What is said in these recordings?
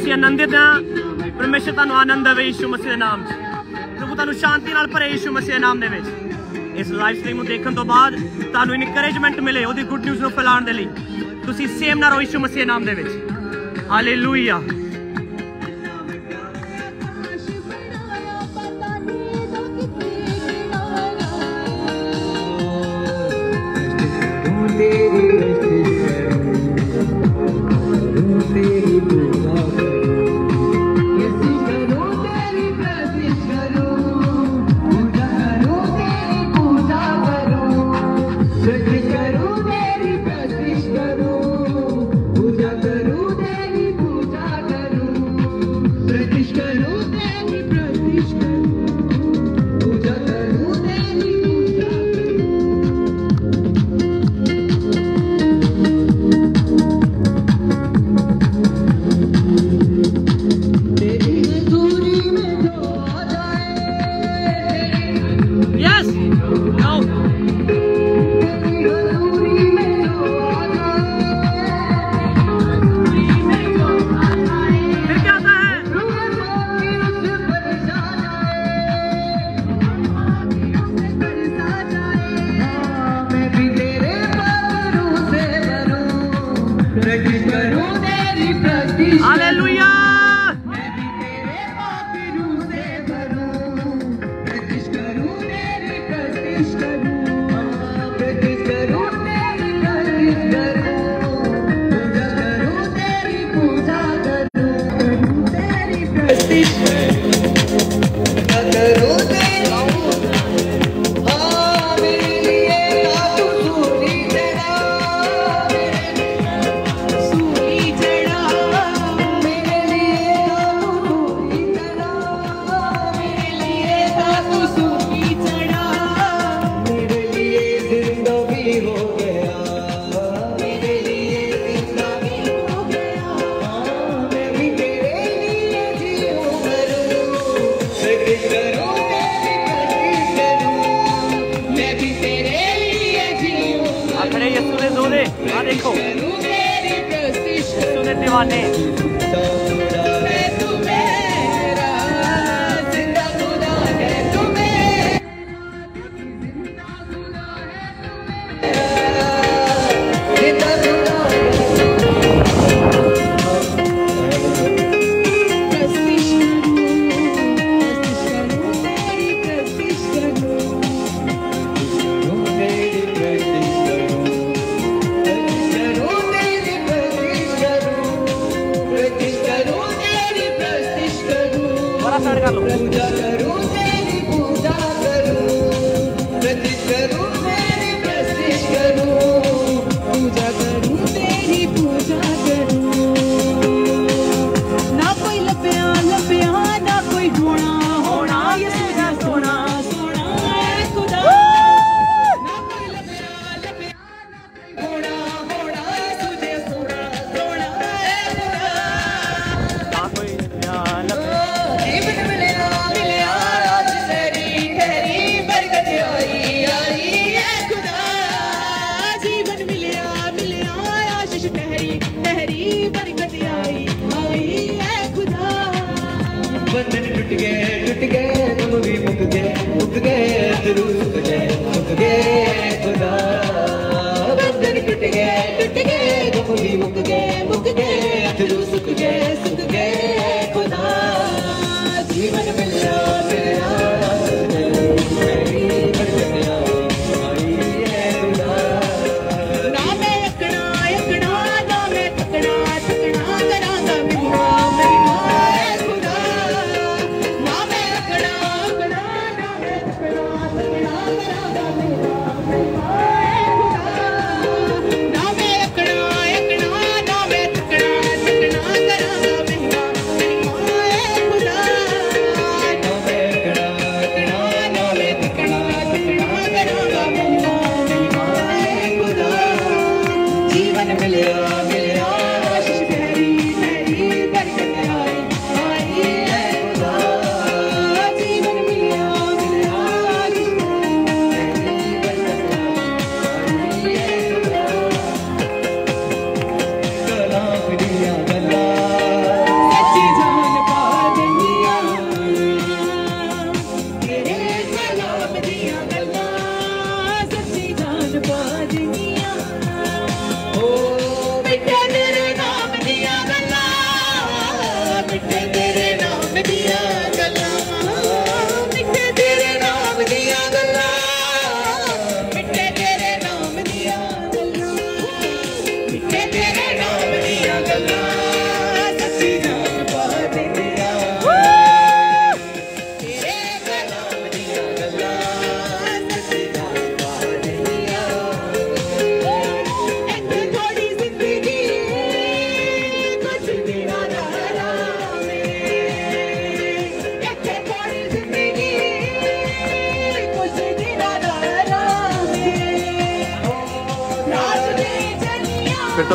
ਅਸੀਂ ਆਨੰਦਿਤ ਹਾਂ। ਪਰਮੇਸ਼ਰ ਤੁਹਾਨੂੰ ਆਨੰਦ ਦੇਵੇ ਯਿਸੂ ਮਸੀਹ ਦੇ ਨਾਮ 'ਚ। ਪ੍ਰਭੂ ਤੁਹਾਨੂੰ ਸ਼ਾਂਤੀ ਨਾਲ ਭਰੇ ਯਿਸੂ ਮਸੀਹ ਦੇ ਨਾਮ ਦੇ ਵਿੱਚ। ਇਸ ਲਾਈਵ ਸਟ੍ਰੀਮ ਨੂੰ ਦੇਖਣ ਤੋਂ ਬਾਅਦ ਤੁਹਾਨੂੰ ਇਨਕਰੇਜਮੈਂਟ ਮਿਲੇ ਉਹਦੀ ਗੁੱਡ ਨਿਊਜ਼ ਨੂੰ ਫੈਲਾਉਣ ਦੇ ਲਈ। ਤੁਸੀਂ ਸੇਮ ਨਾ ਰਹੋ ਯਿਸੂ ਮਸੀਹ ਦੇ ਨਾਮ ਦੇ ਵਿੱਚ। Hallelujah everyone in.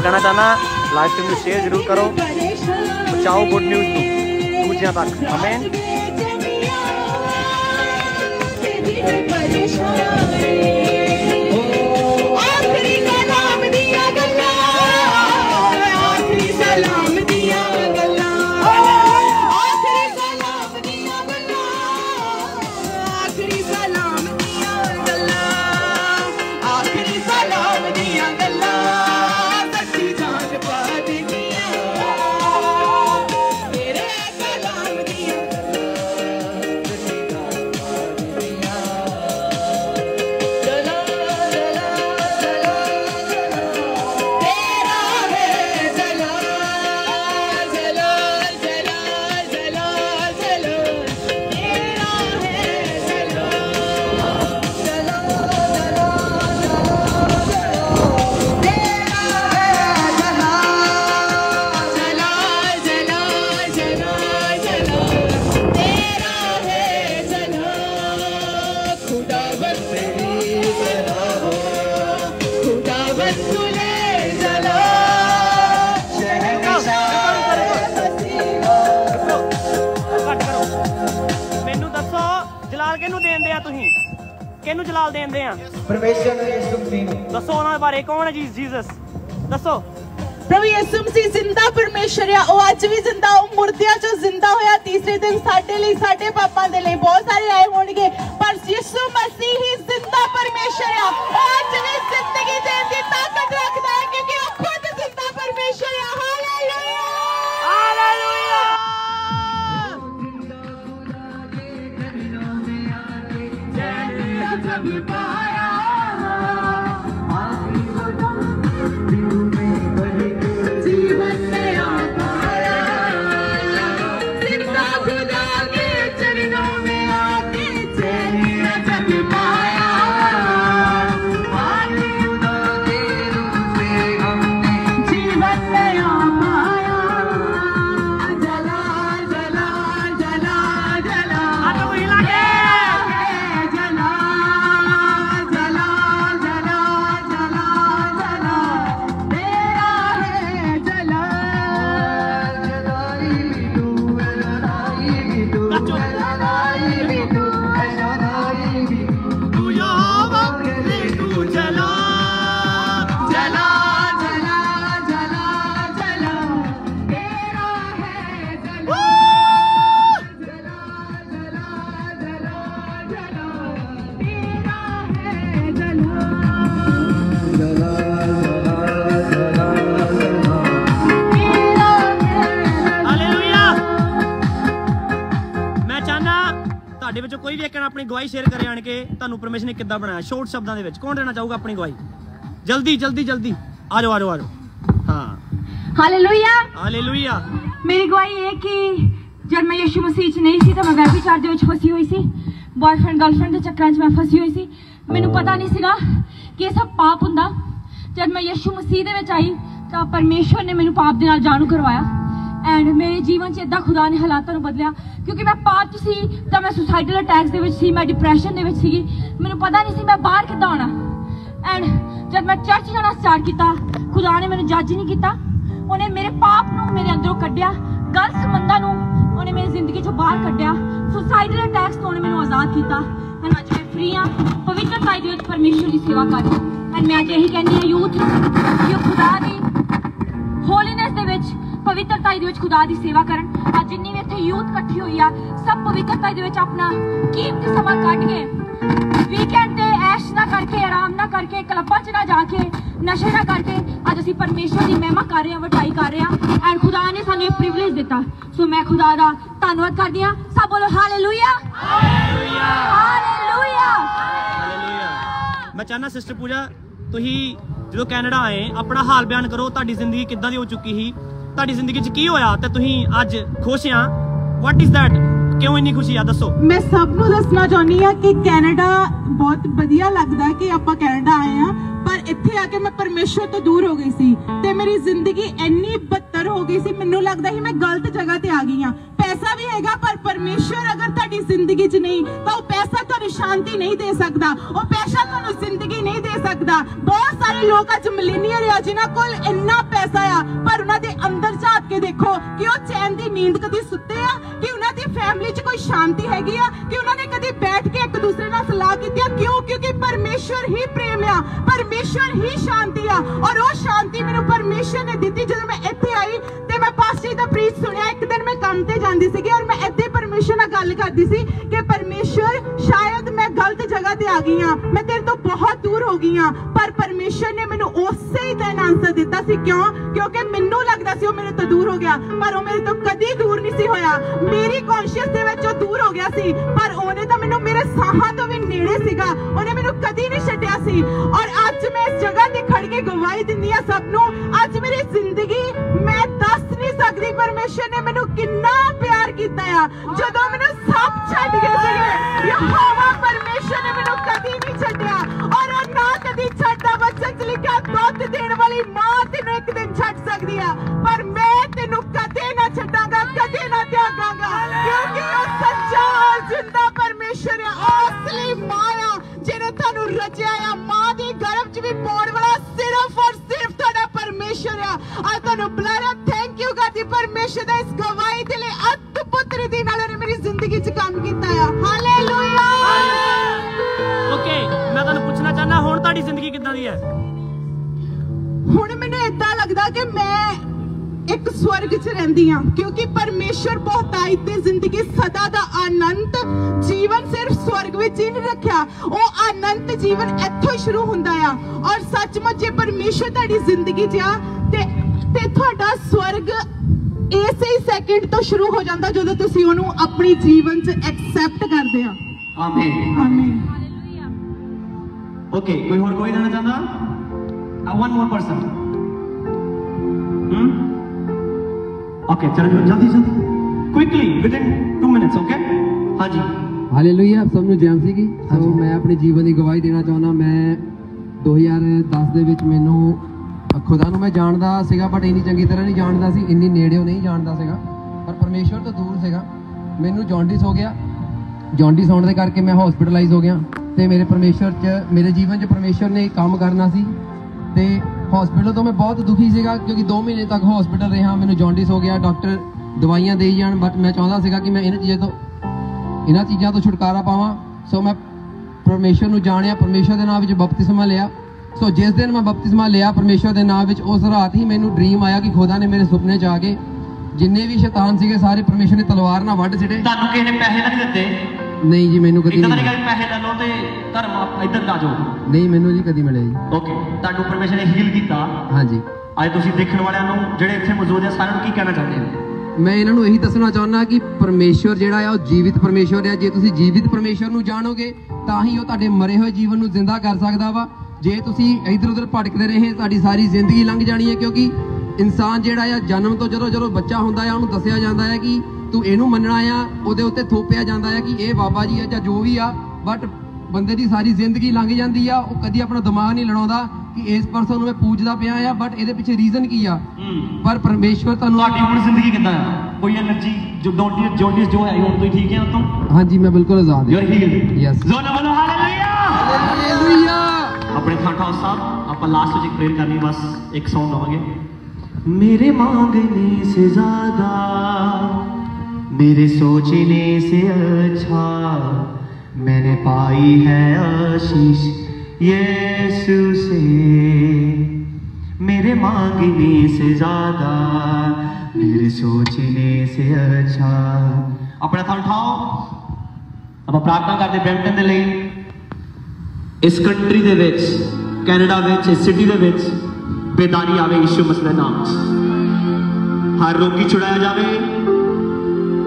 ਕਹਿਣਾ ਚਾਹਨਾ ਲਾਈਵ ਸਟ੍ਰੀਮ ਨੂੰ ਸ਼ੇਅਰ ਜ਼ਰੂਰ ਕਰੋ। ਪਹੁੰਚਾਓ ਗੁੱਡ ਨਿਊਜ਼ ਨੂੰ। ਦੂਜਿਆਂ ਤੱਕ। ਆਮੇਨ ਆ ਤੁਸੀਂ? ਕਿਹਨੂੰ ਜਲਾਲ ਦੇਂਦੇ ਆ? ਪਰਮੇਸ਼ਰ ਦੇ ਯਿਸੂ ਮਸੀਹ ਨੂੰ। ਦੱਸੋ ਉਹਨਾਂ ਬਾਰੇ ਕੌਣ ਹੈ ਜੀਸਸ? ਦੱਸੋ। ਪ੍ਰਭੂ ਯਿਸੂ ਮਸੀਹ ਜ਼ਿੰਦਾ ਪਰਮੇਸ਼ਰ ਆ। ਉਹ ਅੱਜ ਵੀ ਜ਼ਿੰਦਾ ਉਹ ਮੁਰਦਿਆਂ ਚੋਂ ਜ਼ਿੰਦਾ ਹੋਇਆ। ਤੀਸਰੇ ਦਿਨ ਸਾਡੇ ਲਈ ਸਾਡੇ ਪਾਪਾਂ ਦੇ ਲਈ ਬਹੁਤ ਸਾਰੇ ਆਏ ਹੋਣਗੇ। ਪਰ ਯਿਸੂ ਮਸੀਹ ਹੀ ਜ਼ਿੰਦਾ ਪਰਮੇਸ਼ਰ ਆ। ਅੱਜ ਵੀ ਜ਼ਿੰਦਗੀ ਦੇਣ ਦੀ ਤਾਕਤ ਰੱਖਦਾ goodbye. ਤੁਹਾਨੂੰ ਪਰਮੇਸ਼ਰ ਨੇ ਕਿੱਦਾਂ ਬਣਾਇਆ? ਸ਼ੋਰਟ ਸ਼ਬਦਾਂ ਦੇ ਵਿੱਚ। ਕੌਣ ਦੇਣਾ ਚਾਹੂਗਾ ਆਪਣੀ ਗਵਾਹੀ? ਜਲਦੀ ਜਲਦੀ ਜਲਦੀ। ਆ ਜਾਓ ਆ ਜਾਓ ਆ ਜਾਓ ਹਾਂ। ਹਾਲੇਲੂਇਆ ਹਾਲੇਲੂਇਆ ਮੇਰੀ ਗਵਾਹੀ ਇਹ ਕਿ ਜਦ ਮੈਂ ਯਿਸੂ ਮਸੀਹ 'ਚ ਨਹੀਂ ਸੀ ਤਾਂ ਮੈਂ ਵੈਬੀਚਾਰ ਦੇ ਵਿੱਚ ਫਸੀ ਹੋਈ ਸੀ। ਬॉयਫ੍ਰੈਂਡ ਗਰਲਫ੍ਰੈਂਡ ਦੇ ਚੱਕਰਾਂ 'ਚ ਮੈਂ ਫਸੀ ਹੋਈ ਸੀ। ਮੈਨੂੰ ਪਤਾ ਨਹੀਂ ਸੀਗਾ ਕਿ ਇਹ ਸਭ ਪਾਪ ਹੁੰਦਾ। ਜਦ ਮੈਂ ਯਿਸੂ ਮਸੀਹ ਦੇ ਵਿੱਚ ਆਈ ਤਾਂ ਪਰਮੇਸ਼ਵਰ ਨੇ ਮੈਨੂੰ ਪਾਪ ਦੇ ਨਾਲ ਜਾਣੂ ਕਰਵਾਇਆ। ਐਂਡ ਮੇਰੇ ਜੀਵਨ 'ਚ ਇਦਾਂ ਖੁਦਾ ਨੇ ਹਾਲਾਤਾਂ ਨੂੰ ਬਦਲਿਆ। ਕਿਉਂਕਿ ਮੈਂ ਪਾਪ 'ਚ ਸੀ, ਤਾਂ ਮੈਂ ਸੁਸਾਈਡਲ ਅਟੈਕਸ ਦੇ ਵਿੱਚ ਸੀ, ਮੈਂ ਡਿਪਰੈਸ਼ਨ ਦੇ ਵਿੱਚ ਸੀਗੀ। ਮੈਨੂੰ ਪਤਾ ਨਹੀਂ ਸੀ ਮੈਂ ਬਾਹਰ ਕਿੱਦਾਂ ਆਉਣਾ। ਐਂਡ ਜਦ ਮੈਂ ਚਰਚ ਜਾਣਾ ਸਟਾਰਟ ਕੀਤਾ, ਖੁਦਾ ਨੇ ਮੈਨੂੰ ਜੱਜ ਨਹੀਂ ਕੀਤਾ। ਉਹਨੇ ਮੇਰੇ ਪਾਪ ਨੂੰ ਮੇਰੇ ਅੰਦਰੋਂ ਕੱਢਿਆ। ਗਲਤ ਸੰਬੰਧਾਂ ਨੂੰ ਉਹਨੇ ਮੇਰੀ ਜ਼ਿੰਦਗੀ ਚੋਂ ਬਾਹਰ ਕੱਢਿਆ। ਸੁਸਾਈਡਲ ਅਟੈਕਸ ਤੋਂ ਉਹਨੇ ਮੈਨੂੰ ਆਜ਼ਾਦ ਕੀਤਾ। ਐਂਡ ਅੱਜ ਮੈਂ ਫ੍ਰੀ ਹਾਂ। ਪਵਿੱਤਰਤਾ ਦੇ ਵਿੱਚ ਪਰਮੇਸ਼ਵਰ ਦੀ ਸੇਵਾ ਕਰ ਰਹੀ ਐਂਡ ਮੈਂ ਅੱਜ ਇਹੀ ਕਹਿੰਦੀ ਹਾਂ, ਯੂਥ, ਕਿ ਖੁਦਾ ਦੀ ਹੋਲੀਨੈਸ ਦੇ ਪਵਿੱਤਰਤਾ ਦੇ ਵਿੱਚ ਖੁਦਾ ਦੀ ਸੇਵਾ ਕਰਨ। ਅੱਜ ਜਿੰਨੀ ਵੀ ਇੱਥੇ ਯੂਥ ਇਕੱਠੀ ਹੋਈ ਆ ਸਭ ਪਵਿੱਤਰਤਾ ਦੇ ਵਿੱਚ ਆਪਣਾ ਕੀਮਤੀ ਸਮਾਂ ਕੱਢ ਕੇ ਵੀਕਐਂਡ ਤੇ ਐਸ਼ ਨਾ ਕਰਕੇ ਆਰਾਮ ਨਾ ਕਰਕੇ ਕਲੱਬਾਂ 'ਚ ਨਾ ਜਾ ਕੇ ਨਸ਼ੇ ਨਾ ਕਰਕੇ ਅੱਜ ਅਸੀਂ ਪਰਮੇਸ਼ਵਰ ਦੀ ਮਹਿਮਾ ਕਰ ਰਹੇ ਹਾਂ ਵਡਾਈ ਕਰ ਰਹੇ ਹਾਂ ਐਂਡ ਖੁਦਾ ਨੇ ਸਾਨੂੰ ਇਹ ਪ੍ਰਿਵਿਲੇਜ ਦਿੱਤਾ। ਸੋ ਮੈਂ ਖੁਦਾ ਦਾ ਧੰਨਵਾਦ ਕਰਦੀ ਹਾਂ। ਸਭ ਬੋਲੋ ਹਾਲੇਲੂਇਆ ਹਾਲੇਲੂਇਆ ਹਾਲੇਲੂਇਆ ਮੈਂ ਚਾਹਨਾ ਸਿਸਟਰ ਪੂਜਾ ਤੁਸੀਂ ਜਦੋਂ ਕੈਨੇਡਾ ਆਏ ਆਪਣਾ ਹਾਲ ਬਿਆਨ ਕਰੋ ਤੁਹਾਡੀ ਜ਼ਿੰਦਗੀ ਕਿੱਦਾਂ ਦੀ ਹੋ ਚੁੱਕੀ ਸੀ? ਤੁਹਾਡੀ ਜ਼ਿੰਦਗੀ 'ਚ ਕੀ ਹੋਇਆ ਤੇ ਤੁਸੀਂ ਅੱਜ ਖੁਸ਼ ਆ? ਵਾਟ ਇਜ਼ ਦੈਟ ਕਿਉਂ ਇੰਨੀ ਖੁਸ਼ੀ ਆ? ਦੱਸੋ। ਮੈਂ ਸਭ ਨੂੰ ਦੱਸਣਾ ਚਾਹੁੰਦੀ ਆ ਕਿ ਕੈਨੇਡਾ ਬਹੁਤ ਵਧੀਆ ਲੱਗਦਾ ਕਿ ਆਪਾਂ ਕੈਨੇਡਾ ਆਏ ਆ ਪਰ ਇੱਥੇ ਆ ਕੇ ਮੈਂ ਪਰਮੇਸ਼ਰ ਤੋਂ ਦੂਰ ਹੋ ਗਈ ਸੀ ਤੇ ਮੇਰੀ ਜ਼ਿੰਦਗੀ ਇੰਨੀ ਬੱਤਰ ਹੋ ਗਈ ਸੀ, ਮੈਨੂੰ ਲੱਗਦਾ ਸੀ ਮੈਂ ਗਲਤ ਜਗ੍ਹਾ ਤੇ ਆ ਗਈ ਆ ਪੈਸਾ ਵੀ ਹੈਗਾ, ਪਰ ਪਰਮੇਸ਼ਰ ਅਗਰ ਤੁਹਾਡੀ ਜ਼ਿੰਦਗੀ 'ਚ ਨਹੀਂ, ਤਾਂ ਉਹ ਪੈਸਾ ਤੁਹਾਨੂੰ ਸ਼ਾਂਤੀ ਨਹੀਂ ਦੇ ਸਕਦਾ। ਉਹ ਪੈਸਾ ਤੁਹਾਨੂੰ ਜ਼ਿੰਦਗੀ ਨਹੀਂ ਦੇ ਸਕਦਾ। ਬਹੁਤ ਸਾਰੇ ਲੋਕ ਅੱਜ ਮਿਲੀਨੀਅਰ ਆ, ਜਿਨ੍ਹਾਂ ਕੋਲ ਇੰਨਾ ਪੈਸਾ ਆ, ਪਰ ਉਹਨਾਂ ਦੇ ਅੰਦਰ ਝਾਕ ਕੇ ਦੇਖੋ ਕਿ ਉਹ ਚੈਨ ਦੀ ਨੀਂਦ ਕਦੀ ਸੁੱਤੇ ਆ, ਕਿ ਉਹਨਾਂ ਦੀ ਫੈਮਿਲੀ 'ਚ ਕੋਈ ਸ਼ਾਂਤੀ ਹੈਗੀ ਆ, ਕਿ ਉਹਨਾਂ ਨੇ ਕਦੀ ਬੈਠ ਕੇ ਪਰਮੇਸ਼ਰ ਹੀ ਪ੍ਰੇਮ ਆ ਪਰਮੇਸ਼ਰ ਹੀ ਸ਼ਾਂਤੀ ਆ ਔਰ ਉਹ ਸ਼ਾਂਤੀ ਮੈਨੂੰ ਪਰਮੇਸ਼ਰ ਨੇ ਦਿੱਤੀ ਜਦੋਂ ਮੈਂ ਇੱਥੇ ਆਈ ਤੇ ਮੈਂ ਪਾਸਟਰ ਦਾ ਪ੍ਰੀਚ ਸੁਣਿਆ ਇੱਕ ਦਿਨ ਮੈਂ ਕੰਮ ਤੇ ਜਾਂਦੀ ਸੀਗੀ ਔਰ ਮੈਂ ਇੱਥੇ ਪਰਮੇਸ਼ਰ ਨਾਲ ਗੱਲ ਕਰਦੀ ਸੀ ਕਿ ਪਰਮੇਸ਼ਰ ਸ਼ਾਇਦ ਮੈਂ ਗਲਤ ਜਗ੍ਹਾ ਤੇ ਆ ਗਈ ਆ ਮੈਂ ਤੇਰੇ ਤੋਂ ਬਹੁਤ ਦੂਰ ਹੋ ਗਈ ਆ ਪਰ ਪਰਮੇਸ਼ਰ ਨੇ ਮੈਨੂੰ ਉਸੇ ਹੀ ਦਿਨ ਆਨਸਰ ਦਿੱਤਾ ਸੀ ਕਿਉਂ? ਕਿਉਂਕਿ ਮੈਨੂੰ ਲੱਗਦਾ ਸੀ ਉਹ ਮੇਰੇ ਤੋਂ ਦੂਰ ਹੋ ਗਿਆ, ਪਰ ਉਹ ਮੇਰੇ ਤੋਂ ਕਦੀ ਦੂਰ ਨਹੀਂ ਸੀ ਹੋਇਆ। ਮੇਰੀ ਕੌਨਸ਼ੀਅਸ ਦੇ ਵਿੱਚ ਉਹ ਦੂਰ ਹੋ ਗਿਆ ਸੀ, ਪਰ ਉਹਨੇ ਤਾਂ ਮੈਨੂੰ ਮੇਰੇ ਸਾਹਾਂ ਤੋਂ ਵੀ ਨੇੜੇ ਸੀਗਾ। ਉਹਨੇ ਮੈਨੂੰ ਕਦੀ ਨਹੀਂ ਛੱਡਿਆ ਸੀ। ਔਰ ਅੱਜ ਮੈਂ ਇਸ ਜਗ੍ਹਾ ਤੇ ਖੜ ਕੇ ਗਵਾਹੀ ਦਿੰਦੀ ਆ ਸਭ ਨੂੰ, ਅੱਜ ਮੇਰੀ ਜ਼ਿੰਦਗੀ ਮੈਂ ਦੱਸ ਨਹੀਂ ਸਕਦੀ ਪਰਮੇਸ਼ਰ ਨੇ ਮੈਨੂੰ ਕਿੰਨਾ ਪਿਆਰ ਕੀਤਾ ਆ। ਜਦੋਂ ਮੈਨੂੰ ਸਭ ਛੱਡ ਗਏ ਸੀਗੇ, ਯਹੋਵਾ ਪਰਮੇਸ਼ਰ ਨੇ ਮੈਨੂੰ ਕਦੀ ਸੱਚਮੁੱਚ ਜੇ ਪਰਮੇਸ਼ਰ ਤੁਹਾਡੀ ਜ਼ਿੰਦਗੀ 'ਚ ਆ ਤੇ ਤੇ ਤੁਹਾਡਾ ਸਵਰਗ ਇਸੇ ਹੀ ਸੈਕਿੰਡ ਤੋਂ ਸ਼ੁਰੂ ਹੋ ਜਾਂਦਾ ਜਦੋਂ ਤੁਸੀਂ ਉਹਨੂੰ ਆਪਣੀ ਜੀਵਨ 'ਚ ਐਕਸੈਪਟ ਕਰਦੇ ਆ। ਆਮੀਨ ਆਮੀਨ ਓਕੇ ਕੋਈ ਹੋਰ ਕੋਈ ਦੇਣਾ ਚਾਹੁੰਦਾ? One more person hmm okay ਚਲੋ ਜਲਦੀ ਜਲਦੀ। ਕੁਇਕਲੀ ਵਿਦਿਨ 2 ਮਿੰਟਸ ਓਕੇ ਹਾਂਜੀ ਹਾਲੇਲੂਇਆ ਸਭ ਨੂੰ ਜੈ ਮਸੀਹ ਕੀ ਸੋ ਮੈਂ ਆਪਣੇ ਜੀਵਨ ਦੀ ਗਵਾਹੀ ਦੇਣਾ ਚਾਹੁੰਦਾ। ਮੈਂ 2010 ਦੇ ਵਿੱਚ ਮੈਨੂੰ ਖੁਦਾ ਨੂੰ ਮੈਂ ਜਾਣਦਾ ਸੀਗਾ ਬਟ ਇੰਨੀ ਚੰਗੀ ਤਰ੍ਹਾਂ ਨਹੀਂ ਜਾਣਦਾ ਸੀ, ਇੰਨੀ ਨੇੜਿਓਂ ਨਹੀਂ ਜਾਣਦਾ ਸੀਗਾ। ਪਰ ਪਰਮੇਸ਼ਵਰ ਤੋਂ ਦੂਰ ਸੀਗਾ। ਮੈਨੂੰ ਜੌਂਡਿਸ ਹੋ ਗਿਆ। ਜੌਂਡਿਸ ਹੋਣ ਦੇ ਕਰਕੇ ਮੈਂ ਹਸਪੀਟਲਾਈਜ਼ ਹੋ ਗਿਆ। ਤੇ ਮੇਰੇ ਪਰਮੇਸ਼ਵਰ 'ਚ, ਮੇਰੇ ਜੀਵਨ 'ਚ ਪਰਮੇਸ਼ਵਰ ਨੇ ਕੰਮ ਕਰਨਾ ਸੀ। ਤੇ ਹਸਪੀਟਲ ਤੋਂ ਮੈਂ ਬਹੁਤ ਦੁਖੀ ਸੀਗਾ, ਕਿਉਂਕਿ 2 ਮਹੀਨੇ ਤੱਕ ਹਸਪੀਟਲ ਰਿਹਾ। ਮੈਨੂੰ ਜੌਂਡਿਸ ਹੋ ਗਿਆ ਡਾਕਟਰ ਦਵਾਈਆਂ ਦੇਈ ਜਾਣ ਬਟ ਮੈਂ ਚਾਹੁੰਦਾ ਸੀਗਾ ਕਿ ਮੈਂ ਇਹਨਾਂ ਚੀਜ਼ਾਂ ਤੋਂ, ਇਹਨਾਂ ਚੀਜ਼ਾਂ ਤੋਂ ਛੁਟਕਾਰਾ ਪਾਵਾਂ। ਸੋ ਮੈਂ ਪਰਮੇਸ਼ਰ ਨੂੰ ਜਾਣਿਆ ਪਰਮੇਸ਼ਰ ਦੇ ਨਾਮ ਵਿੱਚ ਬਪਤਿਸਮਾ ਲਿਆ। ਸੋ ਜਿਸ ਦਿਨ ਮੈਂ ਬਪਤਿਸਮਾ ਲਿਆ ਪਰਮੇਸ਼ਰ ਦੇ ਨਾਮ ਵਿੱਚ ਉਸ ਰਾਤ ਹੀ ਮੈਨੂੰ ਡ੍ਰੀਮ ਆਇਆ ਕਿ ਖੁਦਾ ਨੇ ਮੇਰੇ ਸੁਪਨੇ 'ਚ ਆ ਕੇ ਜਿੰਨੇ ਵੀ ਸ਼ੈਤਾਨ ਸੀਗੇ ਸਾਰੇ ਪਰਮੇਸ਼ਰ ਨੇ ਤਲਵਾਰ ਨਾਲ ਵੱਢ ਛੜੇ। ਤੁਹਾਨੂੰ ਕਿਸੇ ਨੇ ਪੈਸੇ ਨਹੀਂ ਦਿੱਤੇ? ਨਹੀਂ ਜੀ ਮੈਨੂੰ ਕਦੀ ਇਦਾਂ ਨਹੀਂ ਕਿ ਪੈਸੇ ਲੈ ਲਓ ਤੇ ਧਰਮ ਇੱਧਰ ਆ ਜਾਓ। ਨਹੀਂ ਮੈਨੂੰ ਜੀ ਕਦੀ ਮਿਲਿਆ ਜੀ। ਓਕੇ ਤੁਹਾਨੂੰ ਪਰਮੇਸ਼ਰ ਨੇ ਹੀਲ ਕੀਤਾ। ਹਾਂਜੀ। ਅੱਜ ਤੁਸੀਂ ਦੇਖਣ ਵਾਲਿਆਂ ਨੂੰ ਜਿਹੜੇ ਇੱਥੇ ਮੌਜੂਦ ਆ ਸਾਰਿਆਂ ਨੂੰ ਕੀ ਕਹਿਣਾ ਚਾਹੁੰਦੇ ਹੋ? ਮੈਂ ਇਹਨਾਂ ਨੂੰ ਇਹੀ ਦੱਸਣਾ ਚਾਹੁੰਦਾ ਕਿ ਪਰਮੇਸ਼ਵਰ ਜਿਹੜਾ ਆ ਉਹ ਜੀਵਿਤ ਪਰਮੇਸ਼ਵਰ ਆ। ਜੇ ਤੁਸੀਂ ਜੀਵਿਤ ਪਰਮੇਸ਼ਵਰ ਨੂੰ ਜਾਣੋਗੇ ਤਾਂ ਹੀ ਉਹ ਤੁਹਾਡੇ ਮਰੇ ਹੋਏ ਜੀਵਨ ਨੂੰ ਜ਼ਿੰਦਾ ਕਰ ਸਕਦਾ ਵਾ। ਜੇ ਤੁਸੀਂ ਇੱਧਰ ਉੱਧਰ ਭਟਕਦੇ ਰਹੇ ਤੁਹਾਡੀ ਸਾਰੀ ਜ਼ਿੰਦਗੀ ਲੰਘ ਜਾਣੀ ਹੈ ਕਿਉਂਕਿ ਇਨਸਾਨ ਜਿਹੜਾ ਆ ਜਨਮ ਤੋਂ ਜਦੋਂ ਜਦੋਂ ਬੱਚਾ ਹੁੰਦਾ ਆ ਉਹਨੂੰ ਦੱਸਿਆ ਜਾਂਦਾ ਹੈ ਕਿ ਤੂੰ ਇਹਨੂੰ ਮੰਨਣਾ ਆ ਉਹਦੇ ਉੱਤੇ ਥੋਪਿਆ ਜਾਂਦਾ ਹੈ ਕਿ ਇਹ ਬਾਬਾ ਜੀ ਆ ਜਾਂ ਜੋ ਵੀ ਆ ਬਟ ਬੰਦੇ ਦੀ ਸਾਰੀ ਜ਼ਿੰਦਗੀ ਲੰਘ ਜਾਂਦੀ ਆ ਉਹ ਕਦੀ ਆਪਣਾ ਦਿਮਾਗ ਨਹੀਂ ਲੜਾਉਂਦਾ ਕਿ ਇਸ ਪਰਸਨ ਨੂੰ ਮੈਂ ਪੂਜਦਾ ਪਿਆ ਆ ਬਟ ਇਹਦੇ ਪਿੱਛੇ ਰੀਜ਼ਨ ਕੀ ਆ? ਪਰ ਪਰਮੇਸ਼ਵਰ ਤੁਹਾਨੂੰ ਤੁਹਾਡੀ ਹੁਣ ਜ਼ਿੰਦਗੀ ਕਿੱਦਾਂ कोई एनर्जी जो डोंट जोडियस जो है और तो ठीक है तुम तो? हाँ जी मैं बिल्कुल आज़ाद हूँ आर हील्ड यस ज़ोर बोलो हालेलुया हालेलुया अपने खाटा साहब आप लास्ट में एक प्रेयर करनी बस एक सॉन्ग गावांगे मेरे मांगने से ज़्यादा मेरे सोचने से अच्छा मैंने पाई है आशीष यीशु से। मेरे मांगने से ज्यादा मेरे सोचने से अच्छा अपना था उठाओ ਆਪਾਂ ਪ੍ਰਾਰਥਨਾ ਕਰਦੇ ਬ੍ਰੈਂਪਟਨ ਦੇ ਲਈ ਇਸ ਕੰਟਰੀ ਦੇ ਵਿੱਚ ਕੈਨੇਡਾ ਵਿੱਚ ਇਸ ਸਿਟੀ ਦੇ ਵਿੱਚ ਬੇਦਾਰੀ ਆਵੇ ਯਿਸੂ ਮਸੀਹ ਦੇ ਨਾਮ 'ਚ ਹਰ ਰੋਗੀ ਛੁਡਾਇਆ ਜਾਵੇ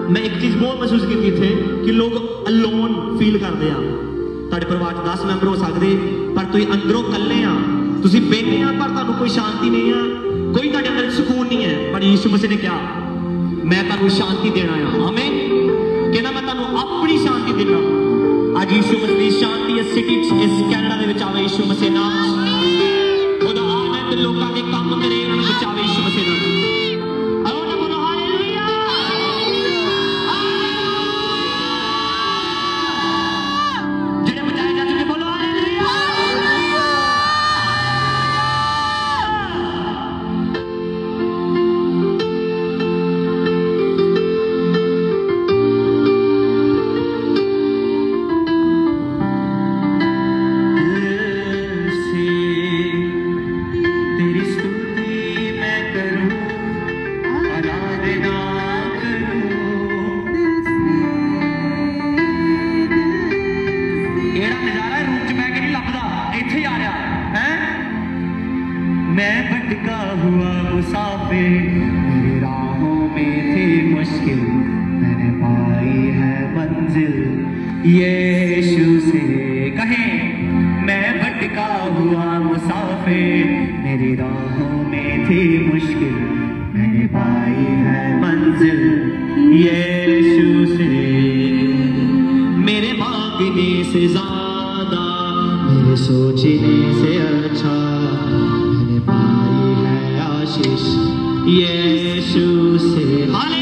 ਮੈਂ ਇੱਕ ਚੀਜ਼ ਬਹੁਤ ਮਹਿਸੂਸ ਕੀਤੀ ਇੱਥੇ ਕਿ ਲੋਕ ਅਲੋਨ ਫੀਲ ਕਰਦੇ ਆ ਤੁਹਾਡੇ ਪਰਿਵਾਰ 'ਚ 10 ਮੈਂਬਰ ਹੋ ਸਕਦੇ ਪਰ ਤੁਸੀਂ ਅੰਦਰੋਂ ਇਕੱਲੇ ਆ ਤੁਸੀਂ ਬੈਠੇ ਆ, ਪਰ ਤੁਹਾਨੂੰ ਕੋਈ ਸ਼ਾਂਤੀ ਨਹੀਂ ਆ। ਕੋਈ ਤੁਹਾਡੇ ਅੰਦਰ ਸਕੂਨ ਨਹੀਂ ਹੈ। ਪਰ ਯਿਸੂ ਮਸੀਹ ਨੇ ਕਿਹਾ, ਮੈਂ ਤੁਹਾਨੂੰ ਸ਼ਾਂਤੀ ਦੇਣਾ ਆ ਆਮੀਨ ਕਹਿੰਦਾ, ਮੈਂ ਤੁਹਾਨੂੰ ਆਪਣੀ ਸ਼ਾਂਤੀ ਦਿੰਦਾ ਅੱਜ ਯਿਸੂ ਮਸੀਹ ਦੀ ਸ਼ਾਂਤੀ ਇਸ ਸਿਟੀ 'ਚ, ਇਸ ਕੈਨੇਡਾ ਦੇ ਵਿੱਚ ਆਵੇ ਯਿਸੂ ਮਸੀਹ ਨਾਮ ਉਹਦਾ ਆਨੰਦ ਲੋਕਾਂ ਦੇ ਕੰਮ ਕਰੇ ਉਹਨਾਂ ਵਿੱਚ ਆਵੇ ਯਿਸੂ ਮਸੀਹ ਨਾਮ यीशु से कहे, मैं भटका हुआ मुसाफिर, मेरी राहों में थी मुश्किल, मैंने पाई है मंजिल यीशु से। मेरे मांगने से ज़्यादा, मेरे सोचने से अच्छा मैंने पाई है आशीष यीशु से। हाले